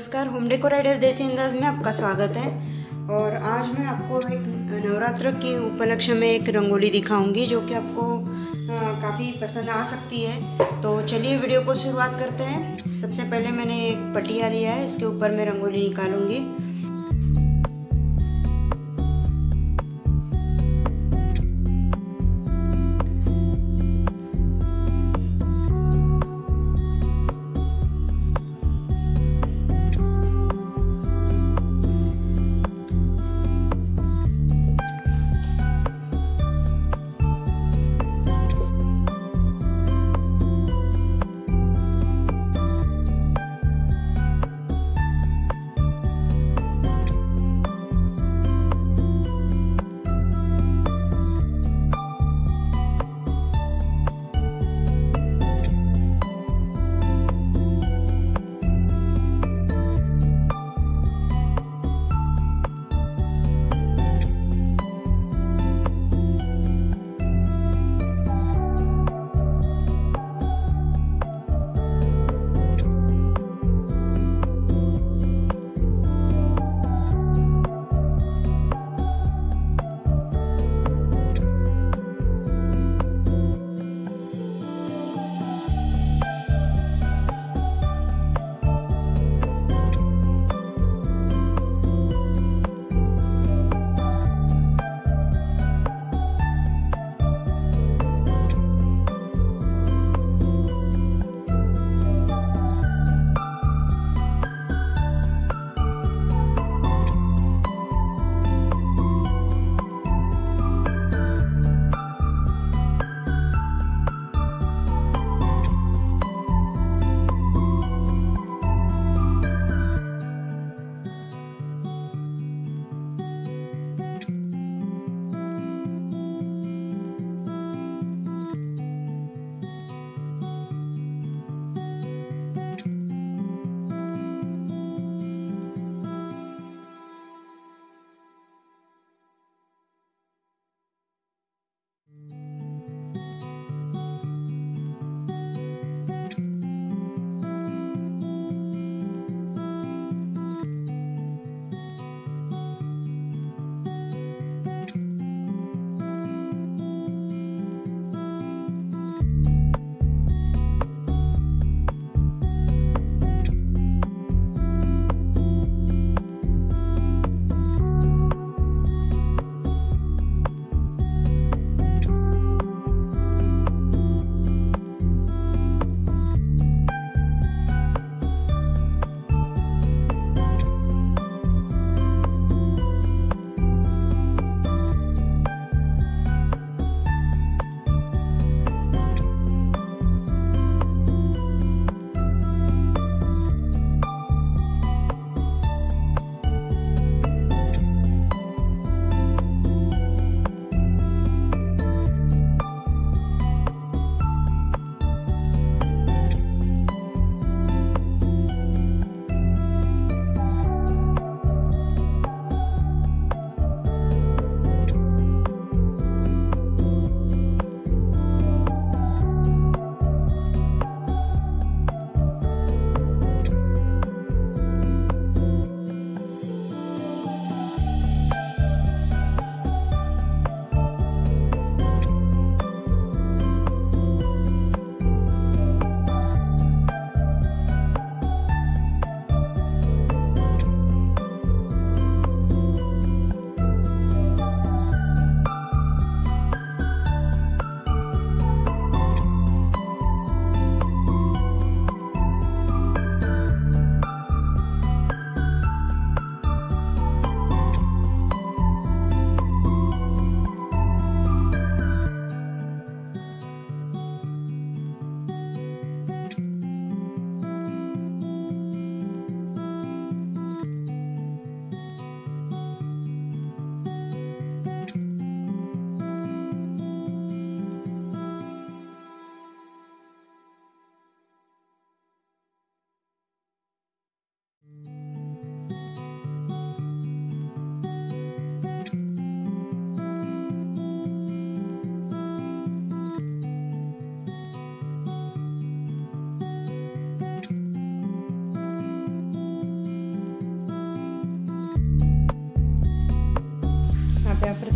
नमस्कार, home decor ideas देसी अंदाज में आपका स्वागत है। और आज मैं आपको एक नवरात्र के उपलक्ष्य में एक रंगोली दिखाऊँगी जो कि आपको काफ़ी पसंद आ सकती है। तो चलिए वीडियो को शुरुआत करते हैं। सबसे पहले मैंने एक पटिया लिया है, इसके ऊपर मैं रंगोली निकालूँगी।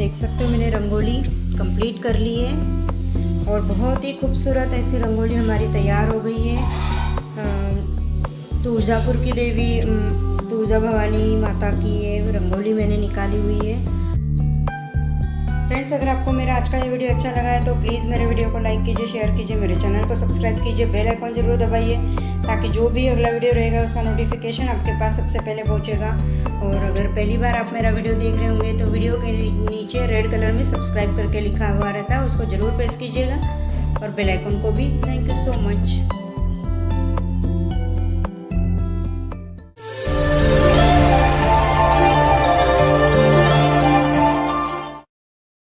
देख सकते हो, मैंने रंगोली कंप्लीट कर ली है। और बहुत ही खूबसूरत ऐसी रंगोली हमारी तैयार हो गई है। तुळजापुर की देवी तुळजा भवानी माता की ये रंगोली मैंने निकाली हुई है। फ्रेंड्स अगर आपको मेरा आज का ये वीडियो अच्छा लगा है तो प्लीज़ मेरे वीडियो को लाइक कीजिए शेयर कीजिए, मेरे चैनल को सब्सक्राइब कीजिए बेल आइकॉन ज़रूर दबाइए, ताकि जो भी अगला वीडियो रहेगा, उसका नोटिफिकेशन आपके पास सबसे पहले पहुंचेगा। और अगर पहली बार आप मेरा वीडियो देख रहे होंगे तो वीडियो के नीचे रेड कलर में सब्सक्राइब करके लिखा हुआ रहता है, उसको ज़रूर प्रेस कीजिएगा। और बेलाइकॉन को भी थैंक यू सो मच